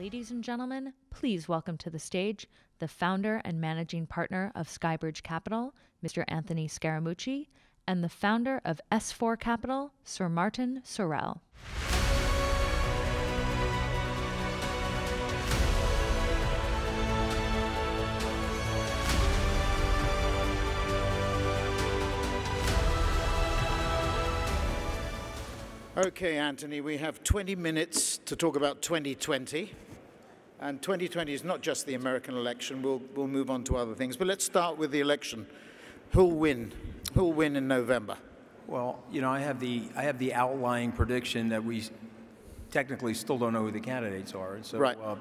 Ladies and gentlemen, please welcome to the stage the founder and managing partner of SkyBridge Capital, Mr. Anthony Scaramucci, and the founder of S4 Capital, Sir Martin Sorrell. Okay, Anthony, we have 20 minutes to talk about 2020. And 2020 is not just the American election. We'll, we'll move on to other things. But let's start with the election. Who'll win? Who'll win in November? Well, you know, I have the I have the outlying prediction that we technically still don't know who the candidates are. And so, Right. uh,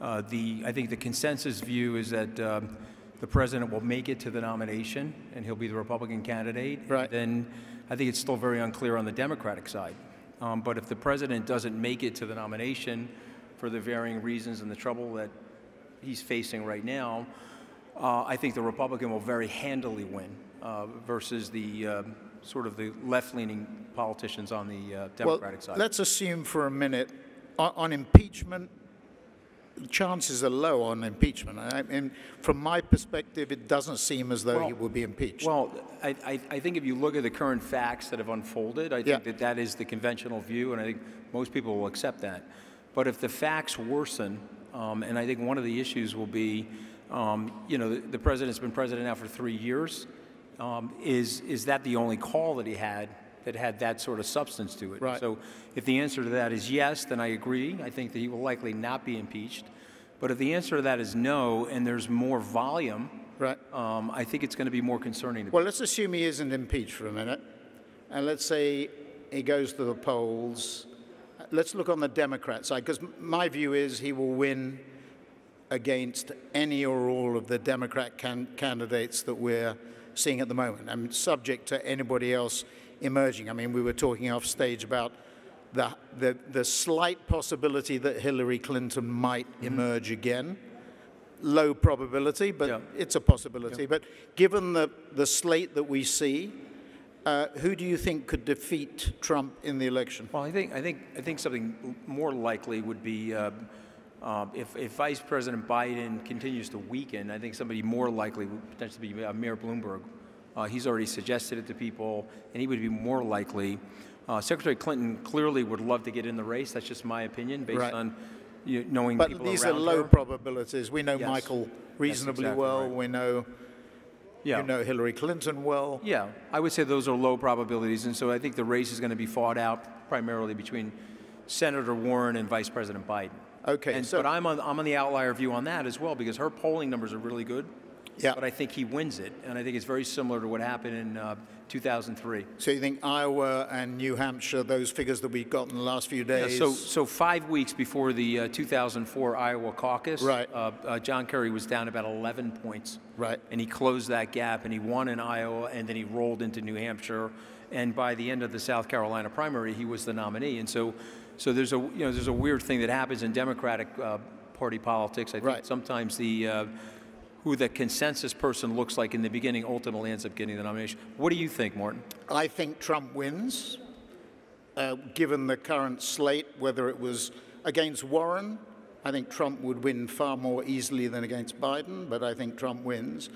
uh, the I think the consensus view is that um, the president will make it to the nomination, and he'll be the Republican candidate. Right. Then I think it's still very unclear on the Democratic side. Um, but if the president doesn't make it to the nomination for the varying reasons and the trouble that he's facing right now, uh, I think the Republican will very handily win uh, versus the um sort of the left-leaning politicians on the uh, Democratic well, side. let's assume for a minute on, on impeachment, chances are low on impeachment. I mean, from my perspective, it doesn't seem as though Well- he will be impeached. Well, I, I, I think if you look at the current facts that have unfolded, I think Yeah. that that is the conventional view, and I think most people will accept that. But if the facts worsen, um, and I think one of the issues will be, um, you know, the, the president's been president now for three years. Um, is is that the only call that he had that had that sort of substance to it? Right. So if the answer to that is yes, then I agree. I think that he will likely not be impeached. But if the answer to that is no, and there's more volume, right. um, I think it's going to be more concerning. To Well, let's assume he isn't impeached for a minute. And let's say he goes to the polls. Let's look on the Democrat side, because my view is he will win against any or all of the Democrat can- candidates that we're seeing at the moment. I'm subject to anybody else emerging. I mean, we were talking off stage about the, the, the slight possibility that Hillary Clinton might mm-hmm. emerge again low probability, but Yeah. it's a possibility. But given the, the slate that we see, uh, who do you think could defeat Trump in the election? Well, I think I think I think something more likely would be uh, uh, if, if Vice President Biden continues to weaken. I think somebody more likely would potentially be uh, Mayor Bloomberg. Uh, he's already suggested it to people, and he would be more likely. Uh, Secretary Clinton clearly would love to get in the race. That's just my opinion, based Right. on you, knowing But people these are low her. probabilities. We know Yes. Michael reasonably exactly well. right. We know yeah. you know Hillary Clinton well. Yeah, I would say those are low probabilities, and so I think the race is going to be fought out primarily between Senator Warren and Vice President Biden. Okay, And, so- but I'm on, I'm on the outlier view on that as well because her polling numbers are really good. Yeah. But I think he wins it, and I think it's very similar to what happened in uh, 2003. So you think Iowa and New Hampshire, those figures that we've got in the last few Yeah, days? so, so five weeks before the uh, 2004 Iowa caucus, Right. uh, uh, John Kerry was down about 11 points. Right. And he closed that gap, and he won in Iowa, and then he rolled into New Hampshire, and by the end of the South Carolina primary, he was the nominee. And so, so there's a you know there's a weird thing that happens in Democratic uh, Party politics. I think Right. sometimes the uh, who the consensus person looks like in the beginning ultimately ends up getting the nomination. What do you think, Martin? I think Trump wins, uh, given the current slate, whether it was against Warren. I think Trump would win far more easily than against Biden, but I think Trump wins.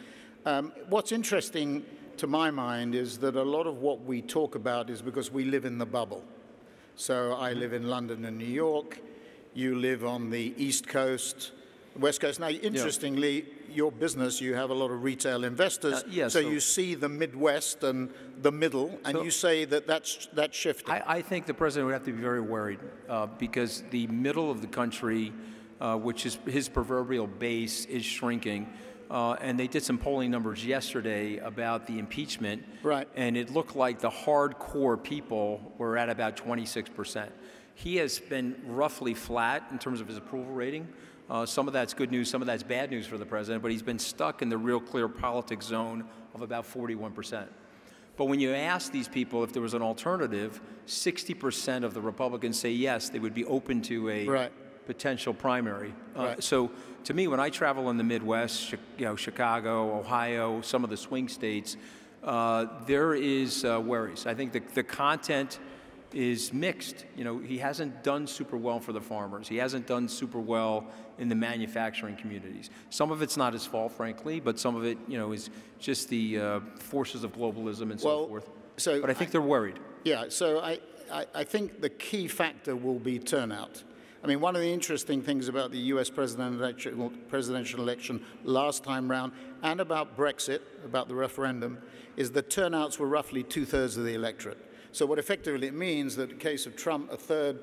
Um, what's interesting to my mind is that a lot of what we talk about is because we live in the bubble. So I live in London and New York. You live on the East Coast, West Coast. Now, interestingly, your business, you have a lot of retail investors. Uh, yeah, so, so- you see the Midwest and the middle, and So- you say that that's, that's shifting. I, I think the president would have to be very worried uh, because the middle of the country, uh, which is his proverbial base, is shrinking. Uh, and they did some polling numbers yesterday about the impeachment. Right. And it looked like the hardcore people were at about 26%. He has been roughly flat in terms of his approval rating. Uh, some of that's good news, some of that's bad news for the president, but he's been stuck in the real clear politics zone of about 41%. But when you ask these people if there was an alternative, 60% of the Republicans say yes, they would be open to a Right. potential primary. Uh, Right. So to me, when I travel in the Midwest, you know, Chicago, Ohio, some of the swing states, uh, there is uh, worries. I think the, the content is mixed. You know, he hasn't done super well for the farmers. He hasn't done super well in the manufacturing communities. Some of it's not his fault, frankly, but some of it, you know, is just the uh, forces of globalism and Well, so forth. so but I think I- they're worried. Yeah, so I, I, I think the key factor will be turnout. I mean, one of the interesting things about the US presidential election last time round and about Brexit, about the referendum, is the turnouts were roughly two thirds of the electorate. So, what effectively it means that in the case of Trump, a third,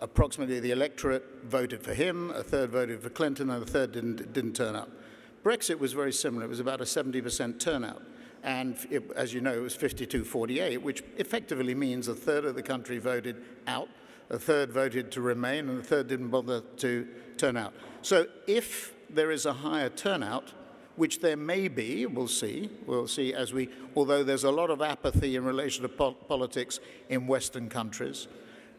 approximately the electorate voted for him, a third voted for Clinton, and a third didn't, didn't turn up. Brexit was very similar. It was about a 70% turnout. And it, as you know, it was 52 48, which effectively means a third of the country voted out, a third voted to remain, and a third didn't bother to turn out. So if there is a higher turnout, which there may be, we'll see, we'll see as we, although there's a lot of apathy in relation to pol- politics in Western countries,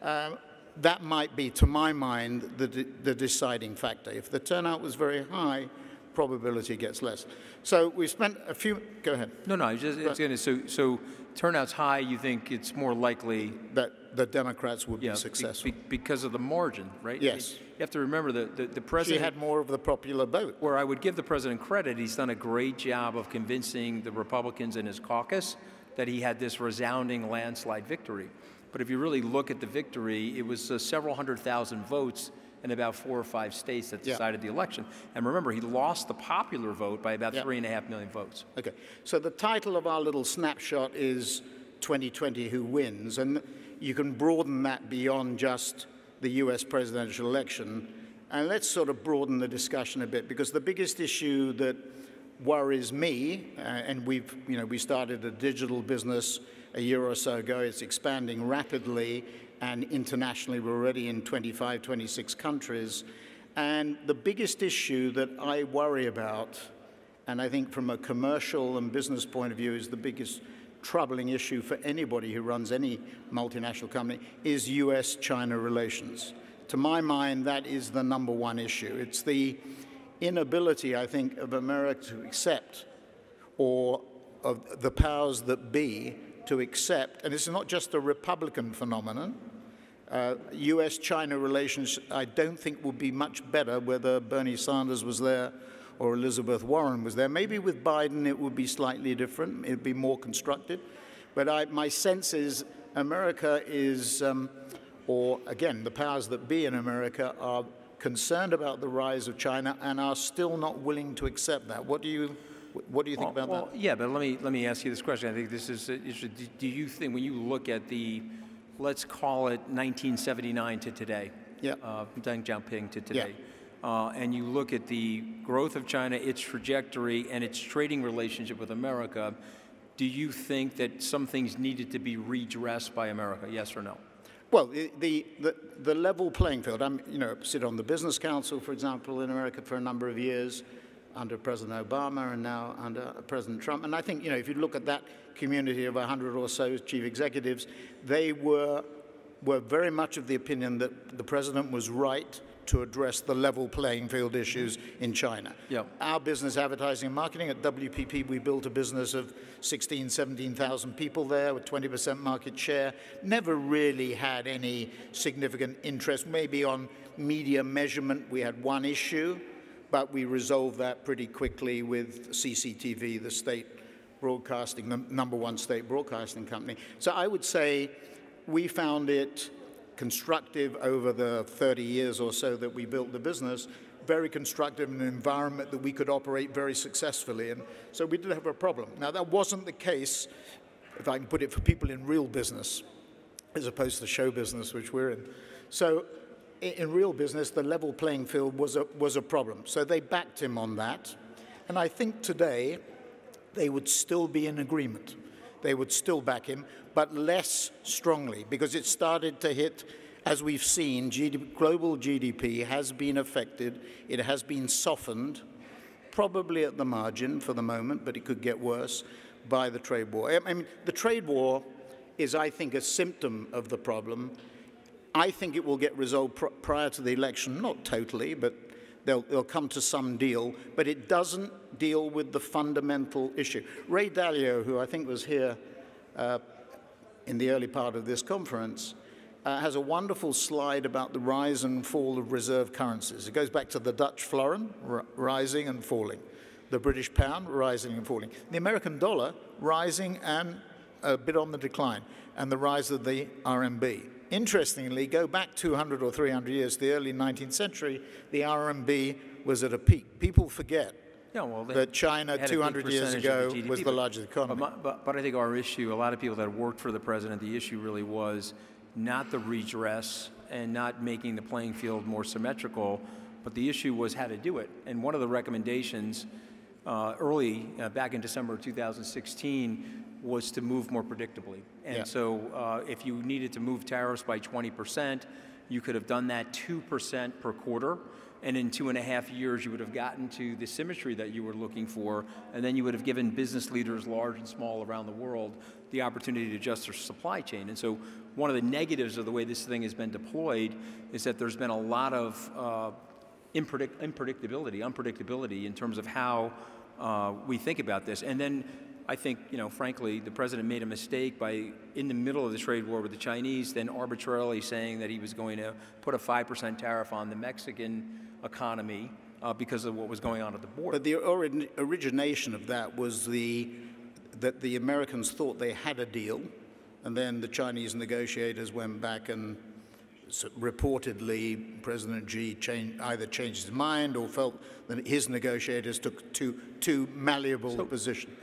um, that might be, to my mind, the, de- the deciding factor. If the turnout was very high, probability gets less. So we spent a few, go ahead, No, no, just, it's gonna, so, so turnout's high, you think it's more likely that the Democrats would yeah, be successful. be- because of the margin, right? Yes. You have to remember that the, the she president. had more of the popular vote. where I would give the president credit, he's done a great job of convincing the Republicans in his caucus that he had this resounding landslide victory. But if you really look at the victory, it was uh, several hundred thousand votes in about four or five states that Yeah. decided the election. And remember, he lost the popular vote by about Yeah. three and a half million votes. Okay, so the title of our little snapshot is 2020 Who Wins? And you can broaden that beyond just the US presidential election. And let's sort of broaden the discussion a bit because the biggest issue that worries me, uh, and we've, you know, we started a digital business a year or so ago, it's expanding rapidly, and internationally we're already in 25, 26 countries. And the biggest issue that I worry about and I think from a commercial and business point of view is the biggest troubling issue for anybody who runs any multinational company is US-China relations. To my mind, that is the number one issue. It's the inability, I think, of America to accept or of the powers that be to accept, and this is not just a Republican phenomenon, uh, US China relations, I don't think would be much better whether Bernie Sanders was there or Elizabeth Warren was there. Maybe with Biden it would be slightly different, it would be more constructive. But I, my sense is America is, um, or again, the powers that be in America are concerned about the rise of China and are still not willing to accept that. What do you, what do you think about well, that? yeah, but let me let me ask you this question. I think this is interesting. Do- you think when you look at the, let's call it 1979 to today, Yeah. uh, Deng Xiaoping to today, uh, and you look at the growth of China, its trajectory, and its trading relationship with America, do you think that some things needed to be redressed by America? Yes or no? Well, the, the, the, level playing field. I'm, you know, sit on the Business Council, for example, in America for a number of years under President Obama and now under President Trump. And I think, you know, if you look at that community of 100 or so chief executives, they were, were very much of the opinion that the president was right to address the level playing field issues in China. Yep. Our business, advertising and marketing at WPP, we built a business of 16, 17,000 people there with 20% market share. Never really had any significant interest. Maybe on media measurement, we had one issue, but we resolved that pretty quickly with CCTV, the state broadcasting, the number one state broadcasting company. So I would say we found it constructive over the 30 years or so that we built the business, very constructive in an environment that we could operate very successfully in. So we did have a problem. Now, that wasn't the case, if I can put it, for people in real business, as opposed to the show business, which we're in. So in real business, the level playing field was a, was a problem. So they backed him on that. And I think today they would still be in agreement. They would still back him, but less strongly because it started to hit, as we've seen, GDP, global GDP has been affected. It has been softened, probably at the margin for the moment, but it could get worse by the trade war. I mean, the trade war is, I think, a symptom of the problem. I think it will get resolved pr- prior to the election, not totally, but they'll, they'll come to some deal. But it doesn't deal with the fundamental issue. Ray Dalio, who I think was here uh, in the early part of this conference, uh, has a wonderful slide about the rise and fall of reserve currencies. It goes back to the Dutch florin rising and falling, the British pound rising and falling, the American dollar rising and a bit on the decline, and the rise of the RMB. Interestingly, go back 200 or 300 years, the early 19th century, the RMB was at a peak. People forget yeah, well, that China 200 years ago was the largest economy. But, but, but, I think our issue, a lot of people that worked for the president, the issue really was not the redress and not making the playing field more symmetrical, but the issue was how to do it. And one of the recommendations uh, early, uh, back in December of 2016, was to move more predictably. And yeah. so uh, if you needed to move tariffs by 20%, you could have done that 2% per quarter and in two and a half years you would have gotten to the symmetry that you were looking for, and then you would have given business leaders, large and small around the world, the opportunity to adjust their supply chain. And so one of the negatives of the way this thing has been deployed is that there's been a lot of uh, impredict unpredictability, unpredictability in terms of how uh, we think about this. And then I think, you know, frankly, the president made a mistake by, in the middle of the trade war with the Chinese, then arbitrarily saying that he was going to put a 5% tariff on the Mexican economy uh, because of what was going on at the border. But the ori origination of that was the, that the Americans thought they had a deal, and then the Chinese negotiators went back and reportedly President Xi changed, either changed his mind or felt that his negotiators took too, too malleable so, a position.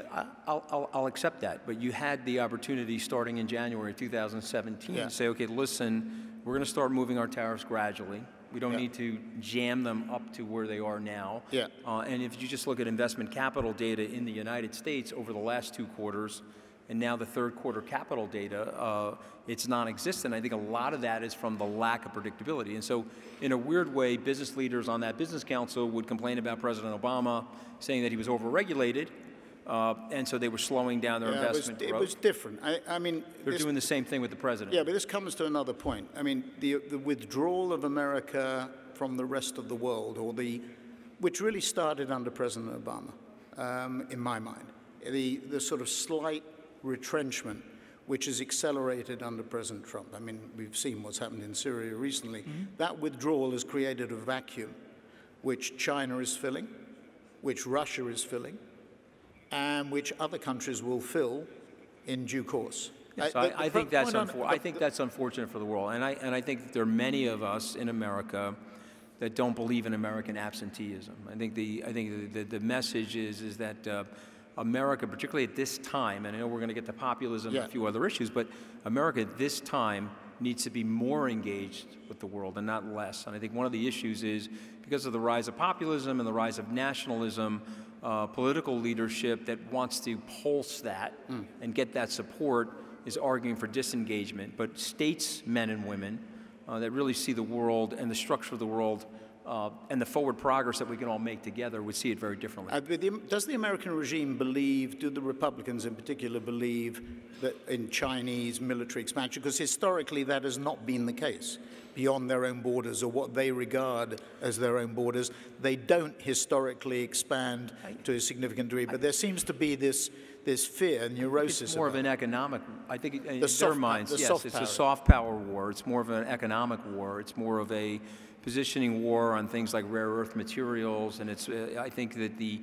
I'll, I'll, I'll, accept that, but you had the opportunity starting in January 2017 yeah. to say, okay, listen, we're going to start moving our tariffs gradually. We don't yeah. need to jam them up to where they are now. Yeah. Uh, and if you just look at investment capital data in the United States over the last two quarters, and now the third quarter capital data, uh, it's non-existent. I think a lot of that is from the lack of predictability. And so in a weird way, business leaders on that business council would complain about President Obama, saying that he was overregulated, uh, and so they were slowing down their yeah, investment it was, growth. It was different. I, I mean, they're this, doing the same thing with the president. Yeah, but this comes to another point. I mean, the, the withdrawal of America from the rest of the world, or the, which really started under President Obama, um, in my mind, the, the sort of slight retrenchment which has accelerated under President Trump. I mean, we've seen what's happened in Syria recently. Mm -hmm. That withdrawal has created a vacuum which China is filling, which Russia is filling, and which other countries will fill in due course. Yes, I, I, I think that's I think that's unfortunate for the world, and I and I think there are many of us in America that don't believe in American absenteeism. I think the I think the, the, the message is is that. Uh, America, particularly at this time, and I know we're going to get to populism yeah. and a few other issues, but America at this time needs to be more engaged with the world and not less. And I think one of the issues is because of the rise of populism and the rise of nationalism, uh, political leadership that wants to pulse that mm. and get that support is arguing for disengagement. But statesmen and women uh, that really see the world and the structure of the world uh, and the forward progress that we can all make together would see it very differently. Uh, the, does the American regime believe, do the Republicans in particular believe that in Chinese military expansion? Because historically that has not been the case beyond their own borders or what they regard as their own borders. They don't historically expand to a significant degree, but there seems to be this this fear, neurosis. It's more of an economic. I think in the their minds, yes, it's a soft power war. It's more of an economic war. It's more of a positioning war on things like rare earth materials, and it's. Uh, I think that the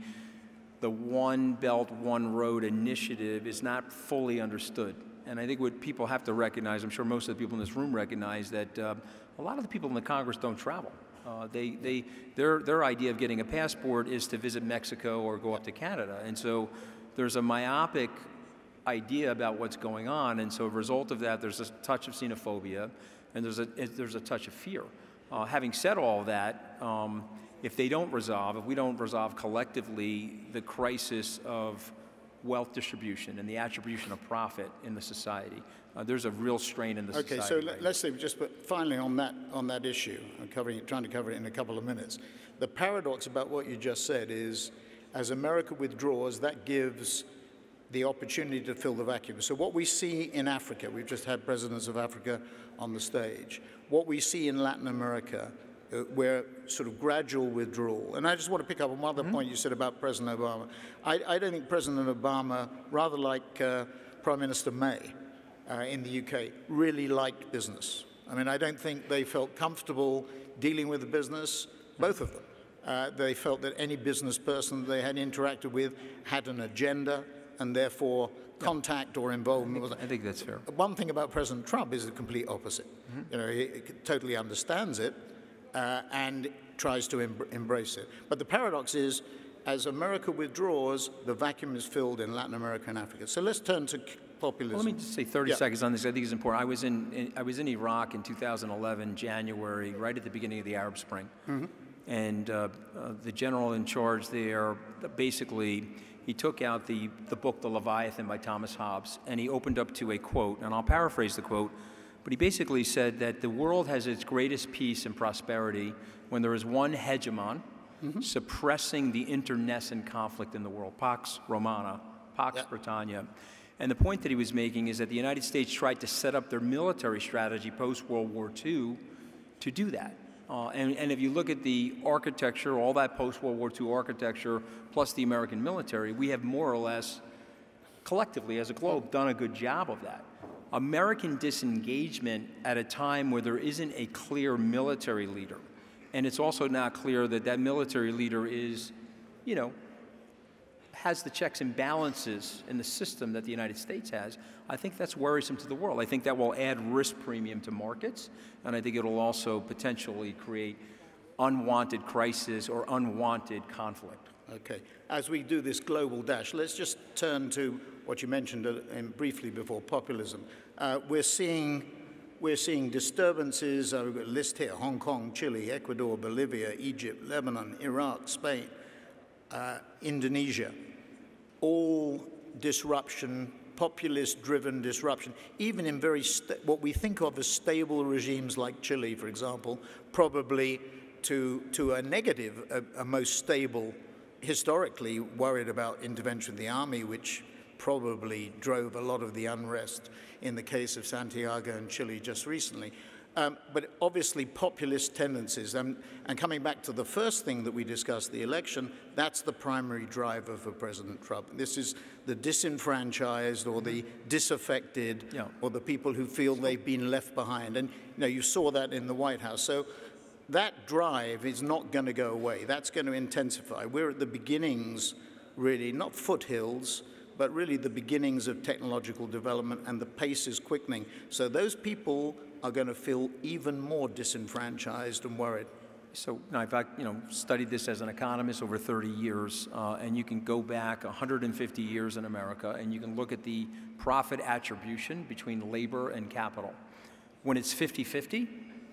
the One Belt, One Road initiative is not fully understood. And I think what people have to recognize, I'm sure most of the people in this room recognize that uh, a lot of the people in the Congress don't travel. Uh, they, they, their, their idea of getting a passport is to visit Mexico or go up to Canada. And so there's a myopic idea about what's going on. And so, a result of that, there's a touch of xenophobia and there's a, there's a touch of fear. Uh, having said all that, um, if they don't resolve, if we don't resolve collectively the crisis of wealth distribution and the attribution of profit in the society, uh, there's a real strain in the okay, society. Okay, so right let's say just but finally on that on that issue, I'm covering trying to cover it in a couple of minutes. The paradox about what you just said is, as America withdraws, that gives the opportunity to fill the vacuum. So what we see in Africa, we've just had presidents of Africa on the stage. What we see in Latin America, uh, where sort of gradual withdrawal. And I just want to pick up on one other mm -hmm. point you said about President Obama. I, I, don't think President Obama, rather like uh, Prime Minister May, uh, in the UK really liked business. I mean, I don't think they felt comfortable dealing with the business, both of them. Uh, they felt that any business person they had interacted with had an agenda and therefore contact or involvement. I think, I think that's fair. One thing about President Trump is the complete opposite. Mm-hmm. You know, he, he, totally understands it uh, and tries to em- embrace it. But the paradox is, as America withdraws, the vacuum is filled in Latin America and Africa. So let's turn to populism. Well, let me just say 30 yeah. seconds on this. I think it's important. I was in, in, I was in Iraq in 2011, January, right at the beginning of the Arab Spring, mm-hmm. and uh, uh, the general in charge there basically he took out the, the book The Leviathan by Thomas Hobbes and he opened up to a quote, and I'll paraphrase the quote. But he basically said that the world has its greatest peace and prosperity when there is one hegemon mm-hmm. suppressing the internecine conflict in the world, Pax Romana, Pax yep. Britannia. And the point that he was making is that the United States tried to set up their military strategy post World War II to do that. Uh, and, and, if you look at the architecture, all that post World War II architecture, plus the American military, we have more or less, collectively as a globe, done a good job of that. American disengagement at a time where there isn't a clear military leader, and it's also not clear that that military leader is, you know, has the checks and balances in the system that the United States has, I think that's worrisome to the world. I think that will add risk premium to markets, and I think it'll also potentially create unwanted crisis or unwanted conflict. Okay. As we do this global dash, let's just turn to what you mentioned uh, briefly before populism. Uh, we're seeing we're seeing disturbances. Uh, we've got a list here: Hong Kong, Chile, Ecuador, Bolivia, Egypt, Lebanon, Iraq, Spain, uh, Indonesia all disruption, populist driven disruption, even in very what we think of as stable regimes like Chile, for example, probably to, to a negative, a, a most stable, historically worried about intervention of the army, which probably drove a lot of the unrest in the case of Santiago and Chile just recently. Um, but obviously populist tendencies. And, and coming back to the first thing that we discussed, the election, that's the primary driver for President Trump. This is the disenfranchised or the disaffected yeah. or the people who feel they've been left behind. And you, know, you saw that in the White House. So that drive is not going to go away. That's going to intensify. We're at the beginnings, really, not foothills, but really the beginnings of technological development, and the pace is quickening. So those people are going to feel even more disenfranchised and worried. So now I've you know studied this as an economist over 30 years, uh, and you can go back 150 years in America, and you can look at the profit attribution between labor and capital. When it's 50-50,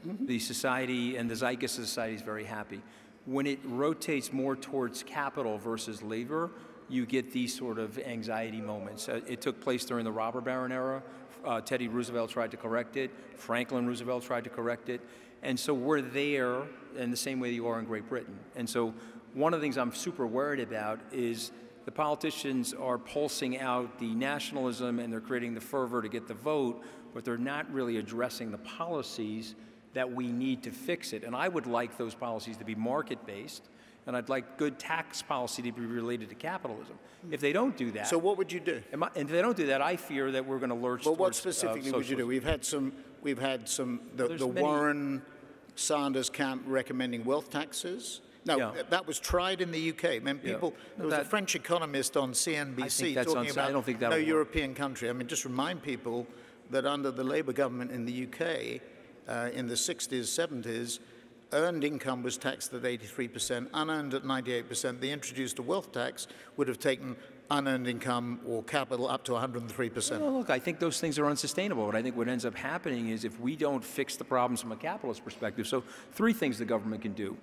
mm-hmm. the society and the zeitgeist of society is very happy. When it rotates more towards capital versus labor, you get these sort of anxiety moments. Uh, it took place during the robber baron era. Uh, Teddy Roosevelt tried to correct it. Franklin Roosevelt tried to correct it. And so we're there in the same way you are in Great Britain. And so one of the things I'm super worried about is the politicians are pulsing out the nationalism and they're creating the fervor to get the vote, but they're not really addressing the policies that we need to fix it. And I would like those policies to be market based and I'd like good tax policy to be related to capitalism. If they don't do that, so what would you do? And if they don't do that, I fear that we're going to lurch. Well, what specifically uh, would you do? We've had some. We've had some. The, the Warren Sanders camp recommending wealth taxes. No, yeah. that was tried in the UK. I mean, people. Yeah. there was that, a French economist on CNBC talking about I don't think that no European work. country. I mean, just remind people that under the Labour government in the UK, uh, in the 60s, 70s, earned income was taxed at 83%, unearned at 98%. They introduced a wealth tax, would have taken unearned income or capital up to 103%. Well, look, I think those things are unsustainable. But I think what ends up happening is if we don't fix the problems from a capitalist perspective, so three things the government can do.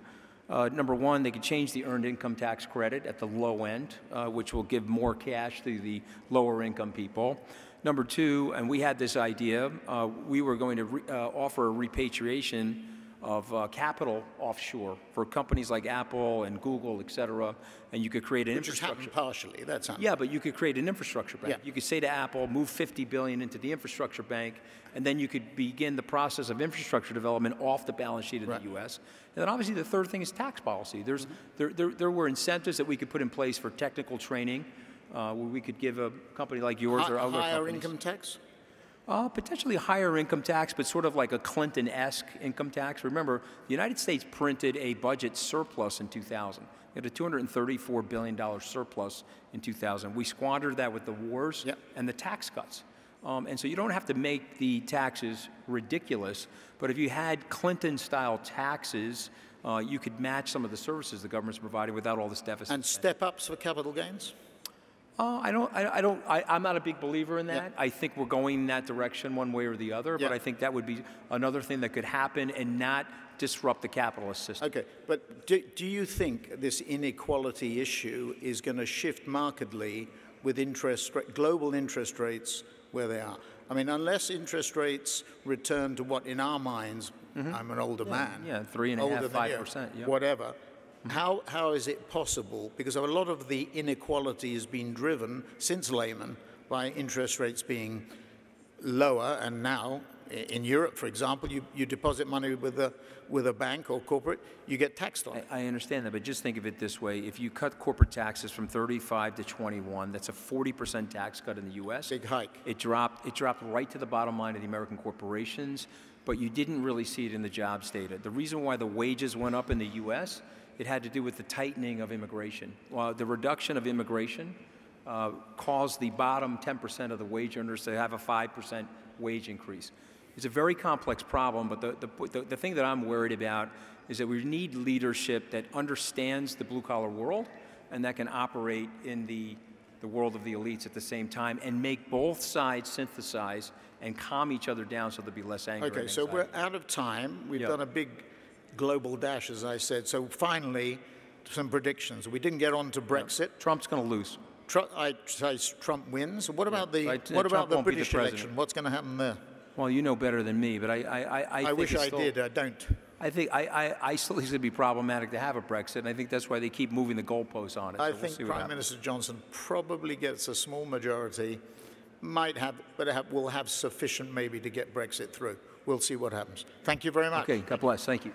Uh, number one, they could change the earned income tax credit at the low end, uh, which will give more cash to the lower income people. Number two, and we had this idea, uh, we were going to uh, offer a repatriation of uh, capital offshore for companies like Apple and Google, et cetera, and you could create an Which infrastructure. partially, that's not. Yeah, but you could create an infrastructure bank. Yeah. You could say to Apple, move 50 billion into the infrastructure bank, and then you could begin the process of infrastructure development off the balance sheet of right. the U.S. And then obviously the third thing is tax policy. There's, mm-hmm. there, there, there were incentives that we could put in place for technical training, uh, where we could give a company like yours Hi, or other higher companies. income tax. Uh, potentially a higher income tax, but sort of like a Clinton-esque income tax. Remember, the United States printed a budget surplus in 2000. We had a $234 billion surplus in 2000. We squandered that with the wars Yep. and the tax cuts. Um, and so you don't have to make the taxes ridiculous, but if you had Clinton-style taxes, uh, you could match some of the services the government's providing without all this deficit. And step-ups for capital gains? Uh, I don't. I, I don't. I, I'm not a big believer in that. Yeah. I think we're going in that direction one way or the other. But I think that would be another thing that could happen and not disrupt the capitalist system. Okay, but do, do you think this inequality issue is going to shift markedly with interest global interest rates where they are? I mean, unless interest rates return to what, in our minds, I'm an older man. Mm-hmm. yeah, three and a half, 5%, yeah. Mm-hmm. Whatever. How, how is it possible? Because a lot of the inequality has been driven since Lehman by interest rates being lower, and now in Europe, for example, you, you deposit money with a, with a bank or corporate, you get taxed on it. I, I understand that, but just think of it this way: if you cut corporate taxes from 35 to 21, that's a 40% tax cut in the U.S. Big hike. It dropped. It dropped right to the bottom line of the American corporations, but you didn't really see it in the jobs data. The reason why the wages went up in the U.S. it had to do with the tightening of immigration. Well, the reduction of immigration uh, caused the bottom 10% of the wage earners to have a 5% wage increase. It's a very complex problem, but the, the, the, the thing that I'm worried about is that we need leadership that understands the blue collar world and that can operate in the, the world of the elites at the same time and make both sides synthesize and calm each other down so there'll be less anger. Okay, so we're out of time. We've Yeah. done a big global dash, as I said. So finally, some predictions. We didn't get on to Brexit. Trump's going to lose. Tru- I say Trump wins. What about the I- what Trump about the the British president. election? What's going to happen there? Well, you know better than me, but I, I, I, I, I, wish I still- did. I don't. I think I, I, I still think to be problematic to have a Brexit, and I think that's why they keep moving the goalposts on it. I so think Prime. Minister Johnson probably gets a small majority, might have, but have, will have sufficient maybe to get Brexit through. We'll see what happens. Thank you very much. Okay, God bless. Thank you.